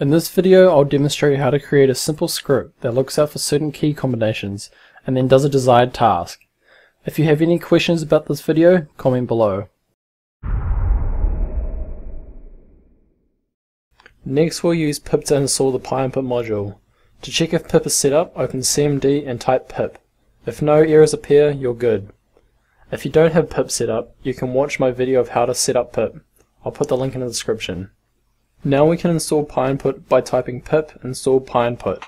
In this video I'll demonstrate how to create a simple script that looks out for certain key combinations and then does a desired task. If you have any questions about this video, comment below. Next we'll use pip to install the pynput module. To check if pip is set up, open cmd and type pip. If no errors appear, you're good. If you don't have pip set up, you can watch my video of how to set up pip. I'll put the link in the description. Now we can install pynput by typing pip install pynput.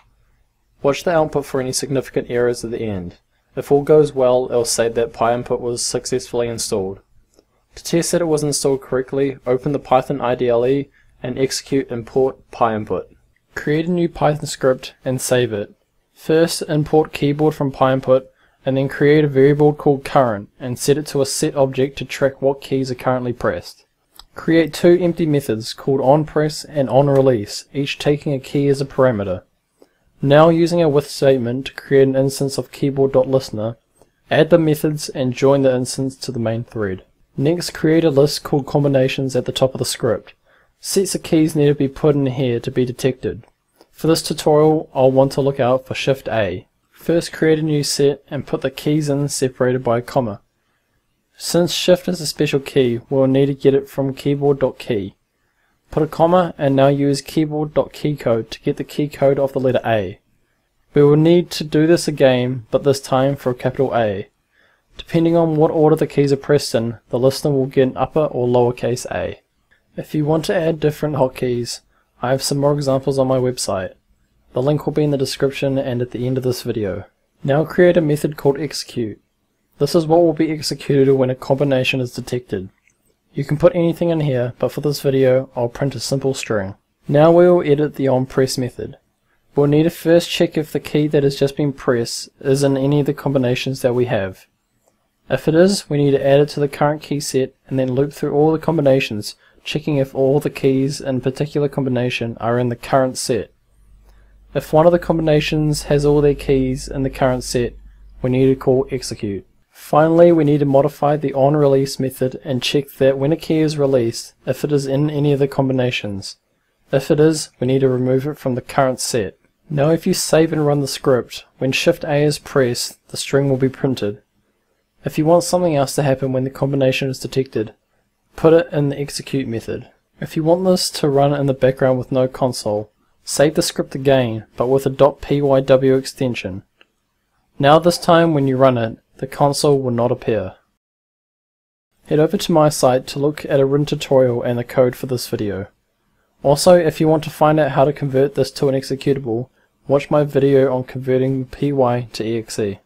Watch the output for any significant errors at the end. If all goes well, it'll say that pynput was successfully installed. To test that it was installed correctly, open the Python IDLE and execute import pynput. Create a new Python script and save it. First, import keyboard from pynput and then create a variable called current and set it to a set object to track what keys are currently pressed. Create two empty methods called onPress and onRelease, each taking a key as a parameter. Now using a with statement to create an instance of keyboard.listener, add the methods and join the instance to the main thread. Next create a list called combinations at the top of the script. Sets of keys need to be put in here to be detected. For this tutorial I'll want to look out for Shift A. First create a new set and put the keys in separated by a comma. Since shift is a special key, we'll need to get it from keyboard.key. Put a comma and now use keyboard.keycode to get the key code of the letter A. We will need to do this again, but this time for a capital A. Depending on what order the keys are pressed in, the listener will get an upper or lowercase a. If you want to add different hotkeys, I have some more examples on my website. The link will be in the description and at the end of this video. Now create a method called execute. This is what will be executed when a combination is detected. You can put anything in here, but for this video, I'll print a simple string. Now we will edit the onPress method. We'll need to first check if the key that has just been pressed is in any of the combinations that we have. If it is, we need to add it to the current key set and then loop through all the combinations, checking if all the keys in particular combination are in the current set. If one of the combinations has all their keys in the current set, we need to call execute. Finally, we need to modify the onRelease method and check that when a key is released, if it is in any of the combinations. If it is, we need to remove it from the current set. Now if you save and run the script, when Shift A is pressed, the string will be printed. If you want something else to happen when the combination is detected, put it in the execute method. If you want this to run in the background with no console, save the script again, but with a .pyw extension. Now this time when you run it, the console will not appear. Head over to my site to look at a written tutorial and the code for this video. Also, if you want to find out how to convert this to an executable, watch my video on converting py to exe.